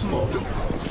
smoke.